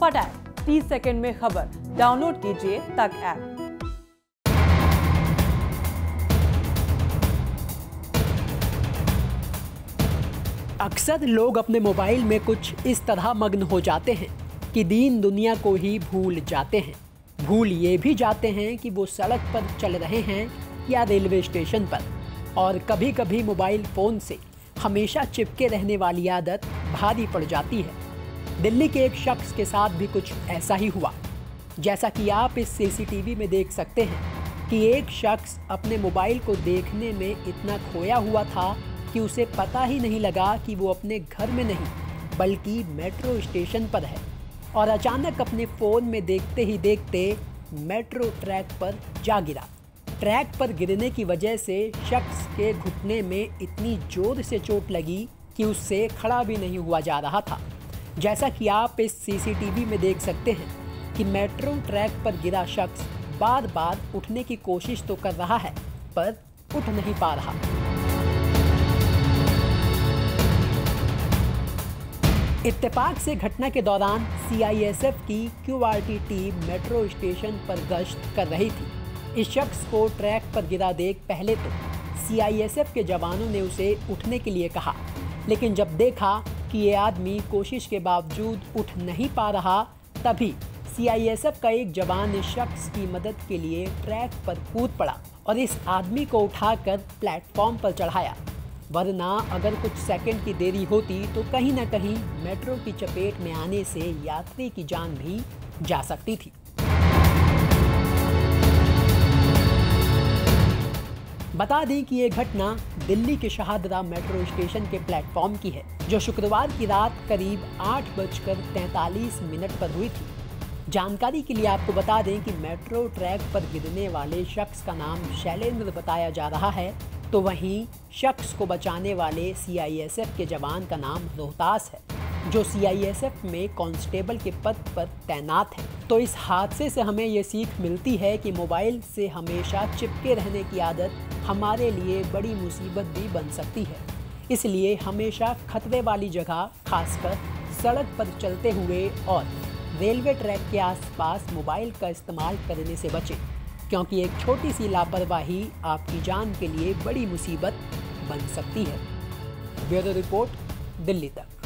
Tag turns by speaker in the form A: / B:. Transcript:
A: फटाक 30 सेकंड में खबर। डाउनलोड कीजिए तक ऐप।
B: अक्सर लोग अपने मोबाइल में कुछ इस तरह मग्न हो जाते हैं कि दीन दुनिया को ही भूल जाते हैं। भूल ये भी जाते हैं कि वो सड़क पर चल रहे हैं या रेलवे स्टेशन पर। और कभी कभी मोबाइल फ़ोन से हमेशा चिपके रहने वाली आदत भारी पड़ जाती है। दिल्ली के एक शख्स के साथ भी कुछ ऐसा ही हुआ। जैसा कि आप इस सीसीटीवी में देख सकते हैं कि एक शख्स अपने मोबाइल को देखने में इतना खोया हुआ था कि उसे पता ही नहीं लगा कि वो अपने घर में नहीं, बल्कि मेट्रो स्टेशन पर है। और अचानक अपने फ़ोन में देखते ही देखते मेट्रो ट्रैक पर जा गिरा। ट्रैक पर गिरने की वजह से शख्स के घुटने में इतनी ज़ोर से चोट लगी कि उससे खड़ा भी नहीं हुआ जा रहा था। जैसा कि आप इस सीसीटीवी में देख सकते हैं कि मेट्रो ट्रैक पर गिरा शख्स बार बार उठने की कोशिश तो कर रहा है, पर उठ नहीं पा रहा। इत्तेफाक से घटना के दौरान सीआईएसएफ की क्यूआरटी टीम मेट्रो स्टेशन पर गश्त कर रही थी। इस शख्स को ट्रैक पर गिरा देख पहले तो सीआईएसएफ के जवानों ने उसे उठने के लिए कहा, लेकिन जब देखा कि ये आदमी कोशिश के बावजूद उठ नहीं पा रहा, तभी सीआईएसएफ का एक जवान शख्स की मदद के लिए ट्रैक पर कूद पड़ा और इस आदमी को उठाकर प्लेटफॉर्म पर चढ़ाया। वरना अगर कुछ सेकंड की देरी होती तो कहीं ना कहीं मेट्रो की चपेट में आने से यात्री की जान भी जा सकती थी। बता दें कि ये घटना दिल्ली के शहादरा मेट्रो स्टेशन के प्लेटफॉर्म की है, जो शुक्रवार की रात करीब आठ बजकर तैतालीस मिनट पर हुई थी। जानकारी के लिए आपको बता दें कि मेट्रो ट्रैक पर गिरने वाले शख्स का नाम शैलेंद्र बताया जा रहा है तो वहीं शख्स को बचाने वाले सीआईएसएफ के जवान का नाम रोहतास है, जो सीआईएसएफ में कांस्टेबल के पद पर तैनात है। तो इस हादसे से हमें ये सीख मिलती है कि मोबाइल से हमेशा चिपके रहने की आदत हमारे लिए बड़ी मुसीबत भी बन सकती है। इसलिए हमेशा खतरे वाली जगह, खासकर सड़क पर चलते हुए और रेलवे ट्रैक के आसपास मोबाइल का इस्तेमाल करने से बचें, क्योंकि एक छोटी सी लापरवाही आपकी जान के लिए बड़ी मुसीबत बन सकती है। ब्यूरो रिपोर्ट, दिल्ली तक।